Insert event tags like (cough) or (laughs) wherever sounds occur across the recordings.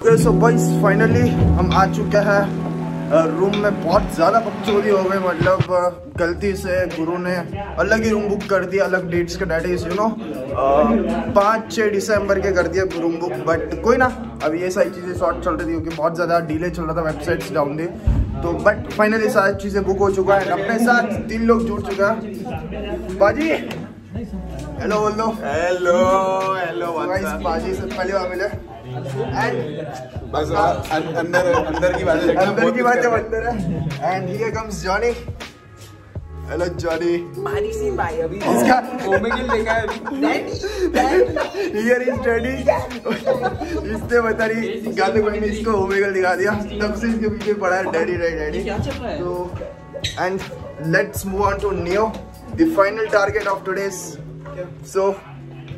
सो boys finally हम आ चुके हैं। रूम में बहुत ज़्यादा बकचोदी हो गई मतलब गलती से गुरु ने अलग ही रूम बुक कर दिया अलग डेट्स के डेट इज़ यू नो पाँच छः दिसंबर के कर दिया रूम बुक बट कोई ना अभी ये सारी चीज़ें शॉर्ट चल रही थी क्योंकि बहुत ज़्यादा डिले चल रहा था वेबसाइट्स डाउन थी तो बट फाइनली सारी चीज़ें बुक हो चुका है अपने साथ तीन लोग जुड़ चुका है। बाजी हेलो बोल दो। हेलो हेलो बाजी से पहली बार मिले। एंड बस अं- अंदर अंदर की बातें अंदर की बातें अंदर है। And here comes Johnny hello Johnny भारी सी भाई अभी। इसका ओमेगिल देखा है अभी? हियर इज़ डैडी इसने बता रही गाने कोई ने इसको ओमेगल दिखा दिया। तब से इसके पीछे पड़ा है डैडी डैडी डैडी क्या चल रहा है? तो and let's move on to Neo the final target of today's so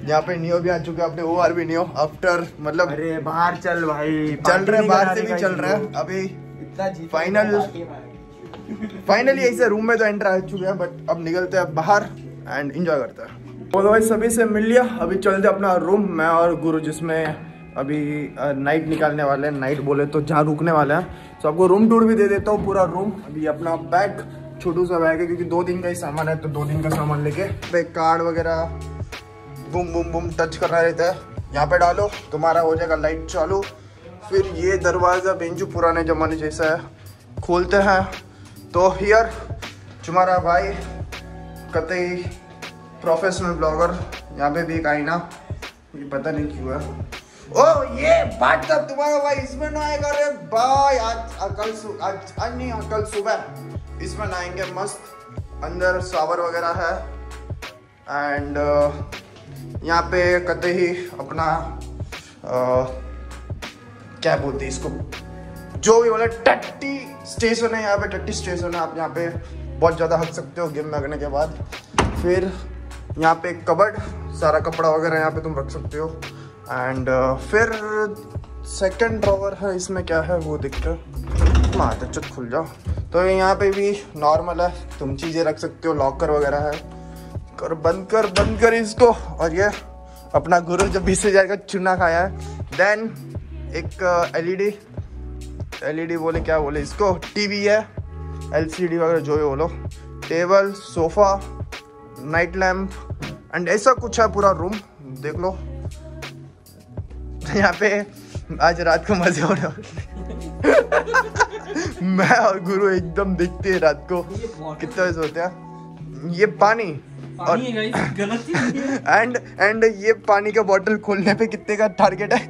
यहाँ पे नियो भी आ चुके हैं अपने ओ आर भी नियो आफ्टर मतलब अरे बाहर चल भाई चल रहे हैं बाहर से भी चल रहे हैं। अभी इतना फाइनल फाइनली ऐसे रूम में तो एंटर आ चुके हैं बट अब निकलते हैं बाहर एंड एंजॉय करते हैं। तो भाई सभी से मिल लिया अभी चलते अपना रूम मैं और गुरु जिसमें अभी नाइट निकालने वाले हैं नाइट बोले तो जहाँ रुकने वाले हैं। तो आपको रूम टूर भी दे देता हूँ पूरा रूम अभी अपना बैग छोटू सा बैग है क्योंकि दो दिन का ही सामान है तो दो दिन का सामान लेके कार्ड वगैरह बुम बुम बुम टच करना रहता है। यहाँ पे डालो, तुम्हारा हो जाएगा लाइट चालू। फिर ये दरवाज़ा बेंचू पुराने ज़माने जैसा है। खोलते हैं। तो हियर तुम्हारा भाई कतई प्रोफेशनल ब्लॉगर यहाँ पे भी एक आईना। ये पता नहीं क्यों है। ओ, ये बात तब तुम्हारा भाई इसमें ना आएगा। रे भाई, आज कल आज आज नहीं कल सुबह। इसमें नहाएँगे मस्त। अंदर सावर वगैरह है। एंड यहाँ पे कहते ही अपना अ, क्या बोलते हैं इसको? जो भी बोले टट्टी स्टेशन है यहाँ पे टट्टी स्टेशन है। आप यहाँ पे बहुत ज़्यादा हक सकते हो गेम लगने के बाद। फिर यहाँ पे कबर्ड सारा कपड़ा वगैरह यहाँ पे तुम रख सकते हो। एंड uh, फिर सेकंड ड्रॉवर है इसमें क्या है वो दिखता है। माँ तो चुप खुल जाओ। तो यहाँ पे भी नॉर्मल है तुम चीज़ें रख सकते हो लॉकर वगैरह है। कर, बंद कर बंद कर इसको। और ये अपना गुरु जब बीस हज़ार का चूना खाया है। देन एक एलईडी एलईडी बोले, क्या बोले इसको? टीवी है एलसीडी वगैरह जो भी बोलो। Table sofa night lamp and ऐसा कुछ है पूरा रूम देख लो। यहाँ पे आज रात को मज़े हो रहे (laughs) मैं और गुरु एकदम दिखते हैं रात को। कितने बजे सोते हैं? ये पानी और एंड एंड (laughs) ये पानी का बोतल खोलने पे कितने का टारगेट है?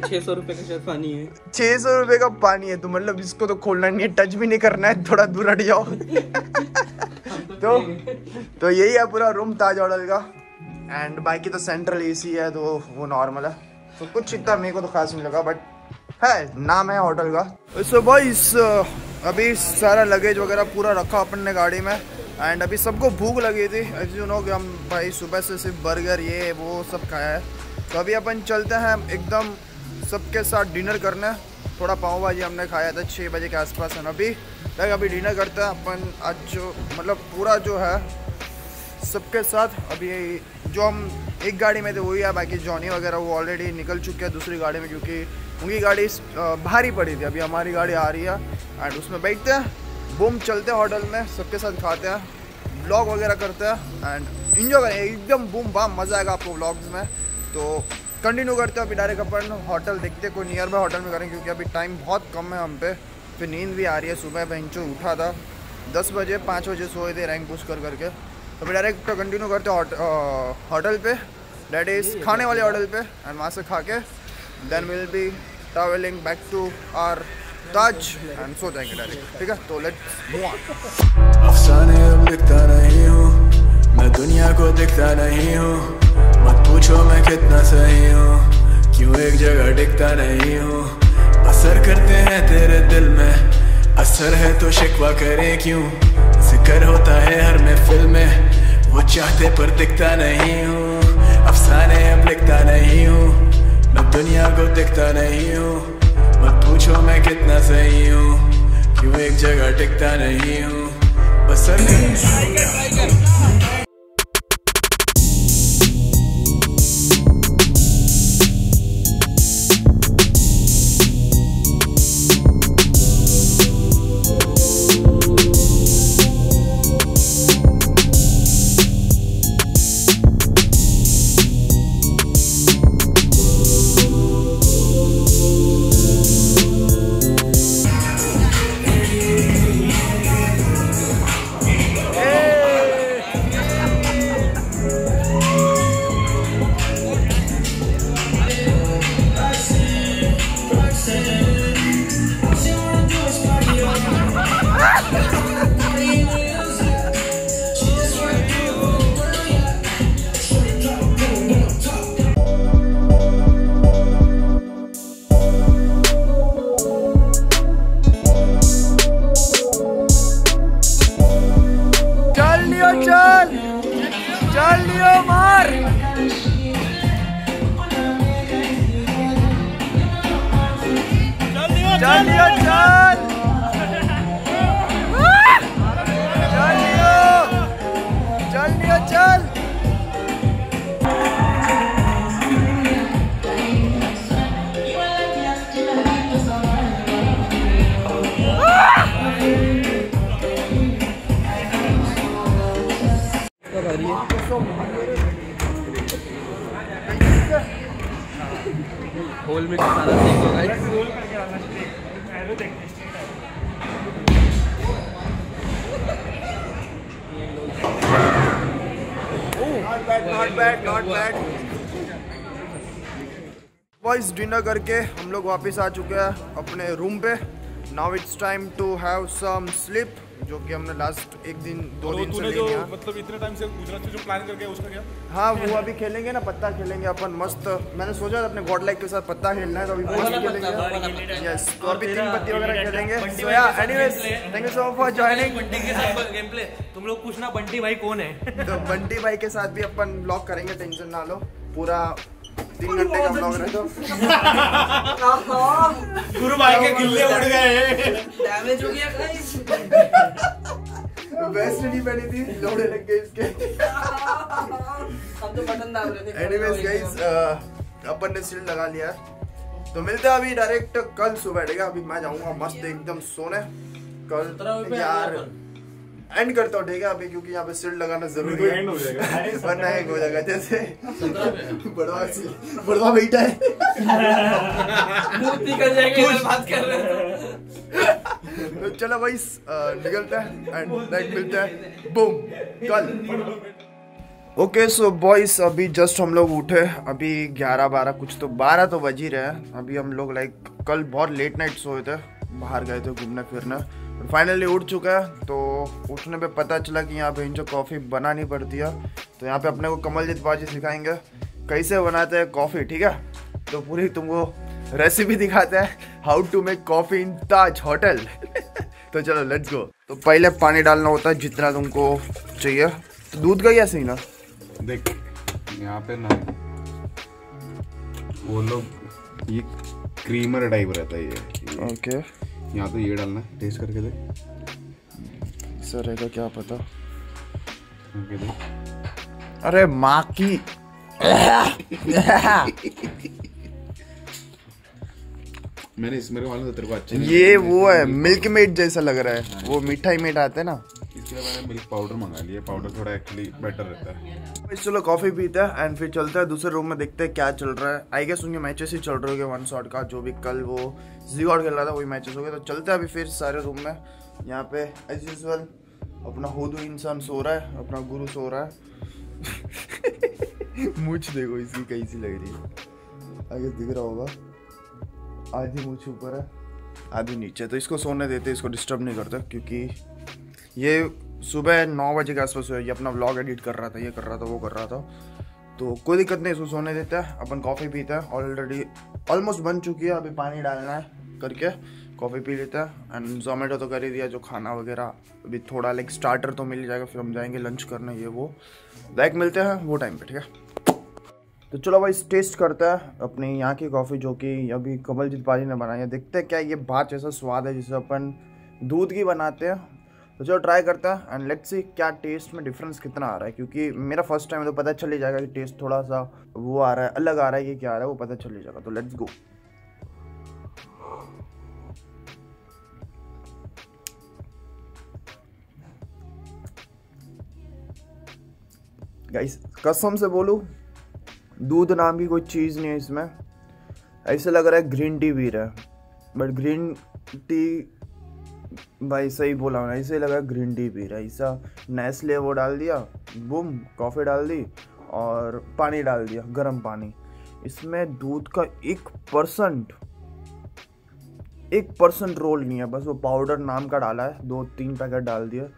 छह सौ रुपए का शायद पानी है। छह सौ रुपए का पानी है तो मतलब इसको तो खोलना नहीं है टच भी नहीं करना है थोड़ा दूर हट जाओ। (laughs) तो तो यही है पूरा रूम ताज होटल का। एंड बाकी तो सेंट्रल एसी है तो वो नॉर्मल है। तो कुछ इतना मेरे को तो खास नहीं लगा बट है नाम है होटल का। सो so बॉयस अभी सारा लगेज वगैरह पूरा रखा अपन ने गाड़ी में। एंड अभी सबको भूख लगी थी। एज यू नो कि हम भाई सुबह से सिर्फ़ बर्गर ये, वो सब खाया है। तो अभी अपन चलते हैं एकदम सबके साथ डिनर करने। थोड़ा पाव भाजी हमने खाया था छः बजे के आसपास है अभी। तक अभी डिनर करते हैं अपन। आज जो मतलब पूरा जो है, सबके साथ। अभी जो हम एक गाड़ी में थे, वही है। बाकी जॉनी वगैरह, वो ऑलरेडी निकल चुके हैं दूसरी गाड़ी में, क्योंकि उनकी गाड़ी भारी पड़ी थी। अभी हमारी गाड़ी आ रही है। एंड उसमें बैठते हैं। बूम चलते हैं होटल में सबके साथ खाते हैं ब्लॉग वगैरह करते हैं एंड इंजॉय करें एकदम बूम बाम मज़ा आएगा आपको ब्लॉग्स में। तो कंटिन्यू करते हैं अभी डायरेक्ट अपन होटल देखते हैं कोई नियर बाय होटल में करेंगे क्योंकि अभी टाइम बहुत कम है हम पे। फिर नींद भी आ रही है सुबह बेंचो उठा था। दस बजे पाँच बजे सोए थे रैंक पुश कर करके। तो अभी डायरेक्ट कंटिन्यू करते होट- होटल पे। डेट इज़ खाने वाले होटल पे एंड वहाँ से खा के then will be travelling back to our Taj and सो जाएँगे डायरेक्ट ठीक है? तो लेट्स मूव ऑन अफसाने अब लिखता नहीं हूँ। मैं दुनिया को दिखता नहीं हूँ। मत पूछो मैं कितना सही हूँ। क्यों एक जगह टिकता नहीं हूँ? असर करते हैं तेरे दिल में। असर है तो शिकवा करे क्यों? ज़िक्र होता है हर में। वो चाहते पर दिखता नहीं हूँ। अफसाने अब लिखता नहीं हूँ। मैं दुनिया को दिखता नहीं हूँ। पूछो मैं कितना सही हूँ? क्यों एक जगह टिकता नहीं हूँ? बस होल में सारा सीख होगा बॉयज़ डिनर करके हम लोग वापस आ चुके हैं अपने रूम पे। Now it's time to have some sleep जो कि हमने लास्ट एक दिन दो दिन से जो मतलब इतने टाइम से गुजरात से जो प्लान करके उसका क्या? हाँ वो अभी खेलेंगे ना पत्ता खेलेंगे अपन मस्त। मैंने सोचा था अपने गॉड लाइक के साथ पत्ता खेलना है तो अभी वो खेलेंगे। यस तो अभी तीन पत्ती वगैरह खेलेंगे। सो या anyways thank you so much for joining Bunty के साथ गेम प्ले तुम लोग पूछना बंटी भाई कौन है? तो बंटी भाई के साथ भी अपन ब्लॉग करेंगे टेंशन ना लो। पूरा तीन घंटे का ब्लॉग रहेगा गुरु भाई के गिल्ले उड़ गए। डैमेज हो गया गाइस वेस्ट नहीं पहनी थी लोड़े लग गए इसके। हम तो बटन दाब रहे थे। एनीवेज गाइस अपन ने सील लगा लिया है। तो मिलते हैं अभी डायरेक्ट कल सुबह ठीक है? अभी मैं जाऊँगा मस्त एकदम सोने। कल यार एंड करता हूँ ठीक है? अभी क्योंकि यहाँ पे सील लगाना ज़रूरी है। एंड हो जाएगा। (laughs) वरना एक हो जाएगा जैसे। बड़वा बड़वा बैठा है। बात कर रहे तो। चलो भाई निकलते हैं एंड लाइक मिलते हैं। बूम कल। ओके सो बॉयज़ अभी जस्ट हम लोग उठे। अभी 11 12 कुछ तो 12 तो बज ही रहे हैं। अभी हम लोग लाइक कल बहुत लेट नाइट सोए थे। बाहर गए थे घूमने फिरने फाइनली उठ चुका है तो उठने पे पता चला कि यहाँ पे इनको कॉफ़ी बनानी पड़ती है। तो यहाँ पे अपने को कमलजीत बाजी सिखाएँगे कैसे बनाते हैं कॉफ़ी ठीक है? तो पूरी तुमको रेसिपी दिखाते हैं how to make coffee in Taj hotel तो चलो लेट्स गो तो पहले पानी डालना होता है जितना तुमको चाहिए। तो दूध का क्या सही ना? देख यहाँ पे ना वो लोग ये क्रीमर टाइप रहता है ये। ओके यहाँ तो ये डालना है टेस्ट करके दे सर रहेगा क्या पता? अरे माँ की मैंने इस मेरे को तेरे को अच्छा ये वो है मिल्क मेड जैसा लग रहा है। वो मीठा मेड आता है ना। इसके लिए मैंने मिल्क पाउडर मंगा लिया, पाउडर थोड़ा एक्चुअली बेटर रहता है। चलो कॉफ़ी पीते हैं एंड फिर चलते हैं दूसरे रूम में देखते हैं क्या चल रहा है। आई गेस उनके मैचेस ही चल रहे होंगे वन शॉट का, जो भी कल वो जीगॉड खेल रहा था, वही मैचेस हो गए। तो चलते हैं अभी फिर सारे रूम में। यहाँ पे एज यूजल अपना हुदू इंसान सो रहा है, अपना गुरु सो रहा है। (laughs) मुझ देखो इसकी कैसी लग रही है। आगे दिख रहा होगा। आधी मुझ ऊपर है, आधी नीचे। तो इसको सोने देते, इसको डिस्टर्ब नहीं करते, क्योंकि ये सुबह नौ बजे के आसपास ये अपना व्लॉग एडिट कर रहा था, ये कर रहा था, वो कर रहा था। तो कोई दिक्कत नहीं, इसको सोने देते हैं, अपन कॉफ़ी पीते हैं ऑलरेडी ऑलमोस्ट बन चुकी है, अभी पानी डालना है करके कॉफ़ी पी लेते हैं एंड जोमेटो तो कर ही दिया, जो खाना वगैरह, अभी थोड़ा लाइक स्टार्टर तो मिल जाएगा, फिर हम जाएँगे लंच करने, ये वो। लाइक मिलते हैं वो टाइम पे, ठीक है? तो चलो भाई टेस्ट करते हैं, अपने यहाँ की कॉफ़ी जो कि अभी कमलजीत पाजी ने बनाई है। देखते हैं क्या ये बात जैसा स्वाद है जिसे अपन दूध की बनाते हैं तो चलो ट्राई करते हैं एंड लेट्स सी क्या टेस्ट में डिफरेंस कितना आ रहा है, क्योंकि मेरा फ़र्स्ट टाइम तो पता चल ही जाएगा कि टेस्ट थोड़ा सा वो आ रहा है, अलग आ रहा है कि क्या आ रहा है, वो पता चल ही जाएगा तो लेट्स गो गाइस कसम से बोलूँ, दूध नाम की कोई चीज़ नहीं है इसमें। ऐसे लग रहा है ग्रीन टी पी रहा है बट ग्रीन टी भाई सही बोला हूँ ऐसे लगा ग्रीन टी पी रहा है, ऐसा नेस्ले वो डाल दिया बुम कॉफ़ी डाल दी और पानी डाल दिया, गर्म पानी। इसमें दूध का एक परसेंट एक परसेंट रोल नहीं है, बस वो पाउडर नाम का डाला है, दो तीन पैकेट डाल दिए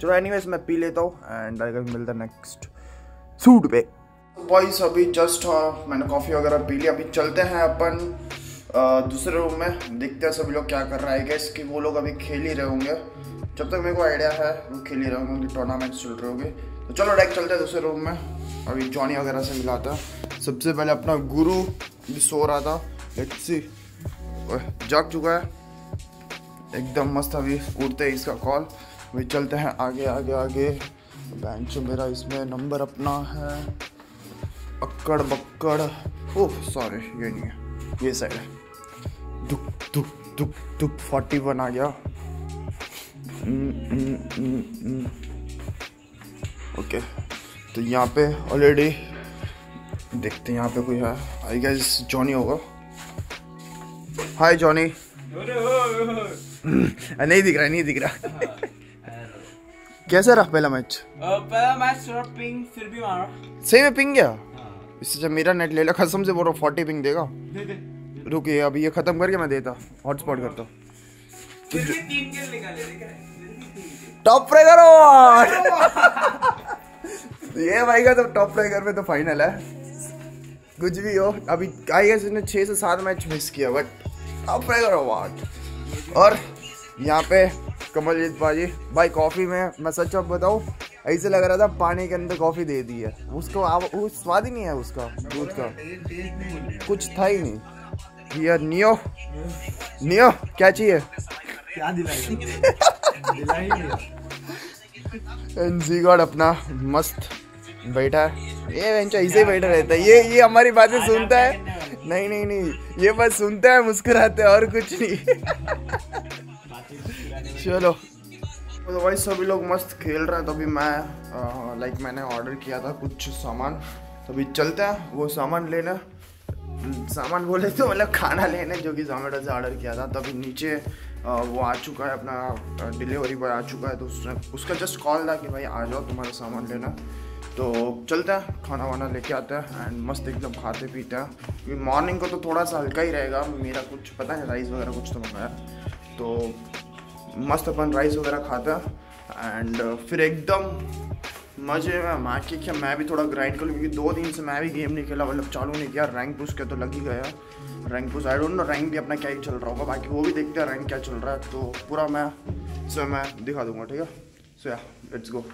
चलो एनीवेज मैं पी लेता हूँ एंड आई मिलता नेक्स्ट सूट पे। बॉयस अभी जस्ट मैंने कॉफ़ी वगैरह पी लिया अभी चलते हैं अपन। दूसरे रूम में देखते हैं सभी लोग क्या कर रहा है। गैस कि वो लोग अभी खेल ही रहे होंगे। जब तक मेरे को आइडिया है, वो खेल ही रहे होंगे टूर्नामेंट चल रहे होंगे। तो चलो डायरेक्ट चलते हैं दूसरे रूम में। अभी जॉनी वगैरह से मिलाता सबसे पहले अपना गुरु भी सो रहा था। लेट्स सी जाग चुका है। एकदम मस्त अभी उठते ही इसका कॉल अभी चलते हैं आगे आगे आगे। बेंच मेरा इसमें नंबर अपना है। अक्कड़ बक्कड़ ओह सॉरी ये नहीं है। ये साइड दुख दुख दुख दुख फोर्टी वन आ गया। ओके तो यहाँ पे ऑलरेडी देखते हैं यहाँ पे कोई है। आई गेस जॉनी होगा? हाय जॉनी (laughs) नहीं दिख रहा नहीं दिख रहा। (laughs) कैसा रहा पहला मैच पहला मैच थोड़ा पिंग फिर भी मारा। सही में पिंग गया? इससे जब मेरा नेट ले ला कसम से बोल रहा फोर्टी पिंग देगा। दे दे। रुकिए अभी ये खत्म करके मैं देता हॉटस्पॉट करता टॉप फ्रेगर ये भाई। का तो टॉप फ्रेगर में तो फाइनल है। कुछ भी हो अभी आई गेस इसने छः से सात मैच मिस किया बट टॉप फ्रेगर अवार्ड और यहाँ पे कमलजीत बाजी भाई कॉफ़ी में मैं सच अब बताऊँ ऐसे लग रहा था पानी के अंदर कॉफ़ी दे दी है। उसको वो स्वाद ही नहीं है उसका दूध का। कुछ था ही नहीं। ये नियो। नियो क्या चाहिए? एनजी गॉड अपना मस्त बैठा है। ये ऐसे ही बैठा रहता है। ये ये हमारी बातें सुनता है। नहीं नहीं नहीं। ये बस सुनते हैं, मुस्कुराता है, और कुछ नहीं। चलो। तो भाई सभी लोग मस्त खेल रहे हैं तो अभी मैं लाइक मैंने ऑर्डर किया था कुछ सामान। तो अभी चलते हैं, वो सामान लेने। सामान बोले तो मतलब खाना लेने, जो कि जोमेटो से ऑर्डर किया था। तो अभी नीचे वो आ चुका है अपना डिलीवरी बॉय आ चुका है तो उसने, उसका जस्ट कॉल था कि भाई आ जाओ तुम्हारा सामान लेना। तो चलते हैं खाना वाना लेके आते हैं एंड मस्त एकदम खाते पीते हैं। क्योंकि मॉर्निंग को तो थोड़ा सा हल्का ही रहेगा, मेरा कुछ पता है राइस वगैरह कुछ तो मंगाया तो मस्त अपन राइस वगैरह खाते एंड फिर एकदम मज़े में मैं कि क्या, मैं भी थोड़ा ग्राइंड कर लूँ, क्योंकि दो दिन से मैं भी गेम नहीं खेला मतलब चालू नहीं किया रैंक पुश के तो लग ही गया। Rank push I don't know rank भी अपना क्या ही चल रहा होगा, बाकी वो भी देखते हैं रैंक क्या चल रहा है तो पूरा मैं सो मैं दिखा दूँगा, ठीक है? सो या लेट्स गो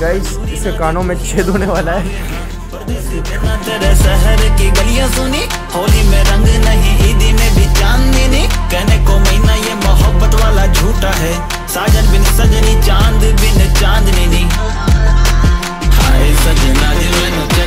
गाइस इसे कानों में छेद होने वाला है। तेरे शहर की गलियाँ सुनी होली में रंग नहीं ईदी में भी चांदनी नहीं कहने को महीना ये मोहब्बत वाला झूठा है साजन बिन सजनी चाँद बिन चांदनी नहीं हाय सजना दिल में